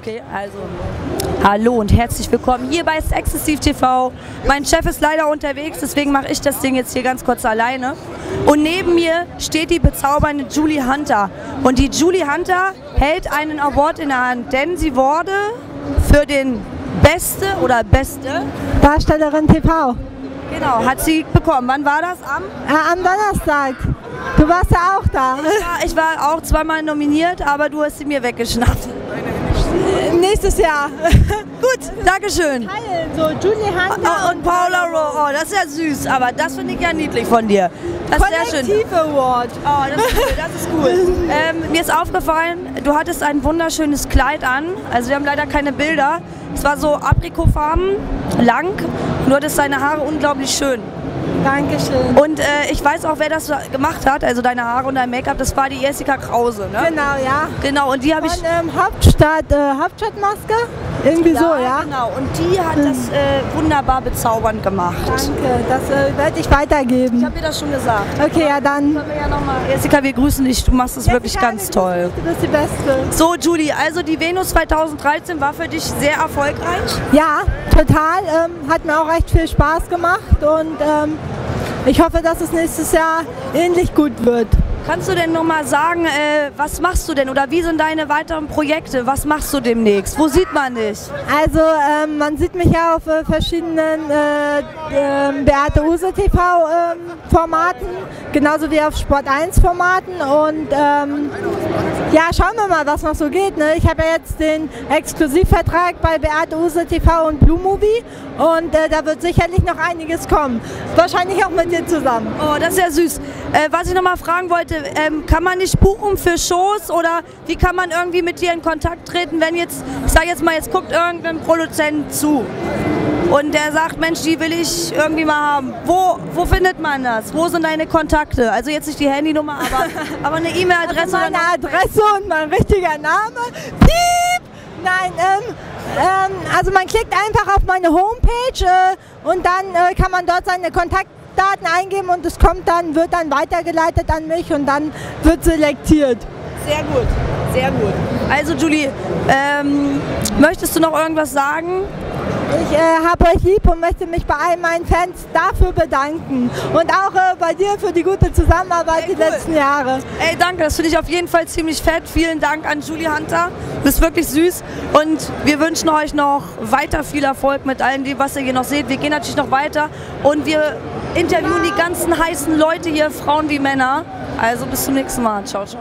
Okay, also hallo und herzlich willkommen hier bei Sexessive TV. Mein Chef ist leider unterwegs, deswegen mache ich das Ding jetzt hier ganz kurz alleine. Und neben mir steht die bezaubernde Julie Hunter. Und die Julie Hunter hält einen Award in der Hand, denn sie wurde für den Beste oder Beste Darstellerin TV. Genau, hat sie bekommen. Wann war das? Am? Äh, am Donnerstag. Du warst ja auch da. Ja, ich war auch zweimal nominiert, aber du hast sie mir weggeschnappt. Nächstes Jahr. Gut, Dankeschön. Teilen, so Julie Hunter Oh, und Paula Rowe, oh, das ist ja süß, aber das finde ich ja niedlich von dir. Das ist sehr schön. Award. Oh, das ist cool, das ist cool. Ähm, mir ist aufgefallen, du hattest ein wunderschönes Kleid an. Also wir haben leider keine Bilder. Es war so aprikofarben, lang. Du hattest deine Haare unglaublich schön. Dankeschön. Und äh, ich weiß auch, wer das gemacht hat, also deine Haare und dein Make-up, das war die Jessica Krause, ne? Genau, ja. Genau, und die habe ich... Ähm, Hauptstadt, äh, Hauptstadtmaske? Irgendwie so, ja. Genau, und die hat das äh, wunderbar bezaubernd gemacht. Danke, das äh, werde ich Ich weitergeben. habe dir das schon gesagt. Okay, ja dann. Können wir ja noch mal- Jessica, wir grüßen dich, du machst es wirklich ganz toll. Du bist die Beste. So, Julie, also die Venus 2013 war für dich sehr erfolgreich. Ja, total. Ähm, hat mir auch recht viel Spaß gemacht und ähm, ich hoffe, dass es nächstes Jahr ähnlich gut wird. Kannst du denn noch mal sagen, äh, was machst du denn oder wie sind deine weiteren Projekte? Was machst du demnächst? Wo sieht man dich? Also ähm, man sieht mich ja auf äh, verschiedenen äh, ähm, Beate Use TV ähm, Formaten, genauso wie auf Sport 1 Formaten und ähm, ja, schauen wir mal, was noch so geht. Ne? Ich habe ja jetzt den Exklusivvertrag bei Beate Use TV und Blue Movie und äh, da wird sicherlich noch einiges kommen. Wahrscheinlich auch mit dir zusammen. Oh, das ist ja süß. Äh, was ich noch mal fragen wollte, ähm, kann man nicht buchen für Shows oder wie kann man irgendwie mit dir in Kontakt treten, wenn jetzt, ich sag jetzt mal, jetzt guckt irgendein Produzent zu und der sagt, Mensch, die will ich irgendwie mal haben. Wo, wo findet man das? Wo sind deine Kontakte? Also jetzt nicht die Handynummer, aber, aber eine E-Mail-Adresse. oder meine Adresse und mein richtiger Name. Piep! Nein, ähm, ähm, also man klickt einfach auf meine Homepage äh, und dann äh, kann man dort seine Kontaktdaten eingeben und es kommt dann, wird dann weitergeleitet an mich und dann wird selektiert. Sehr gut, sehr gut. Also Julie, ähm, möchtest du noch irgendwas sagen? Ich äh, habe euch lieb und möchte mich bei all meinen Fans dafür bedanken und auch äh, bei dir für die gute Zusammenarbeit Ey, die cool. letzten Jahre. Ey, danke, das finde ich auf jeden Fall ziemlich fett. Vielen Dank an Julie Hunter. Du bist wirklich süß und wir wünschen euch noch weiter viel Erfolg mit allem, dem, was ihr hier noch seht. Wir gehen natürlich noch weiter und wir interviewen die ganzen heißen Leute hier, Frauen wie Männer. Also bis zum nächsten Mal. Ciao, ciao.